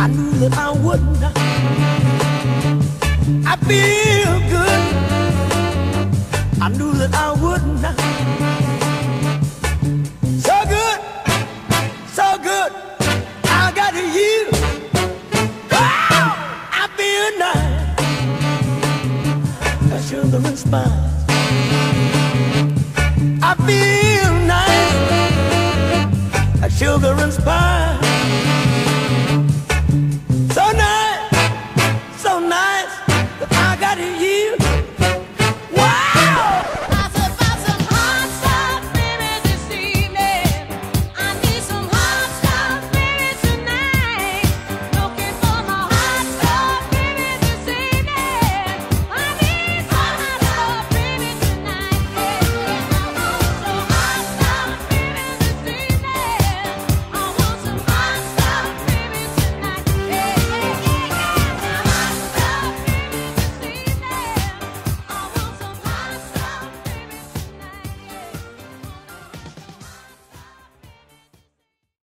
I knew that I would not. I feel good. I knew that I would not. So good, so good. I got to you. Oh, I feel nice. A sugar and spice. I feel nice. A sugar and spice.